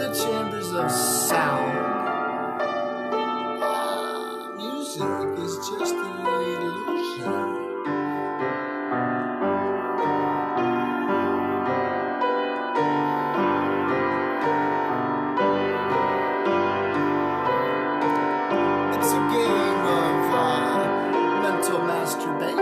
the chambers of sound. Ah, music is just an illusion. It's a game of uh, mental masturbation.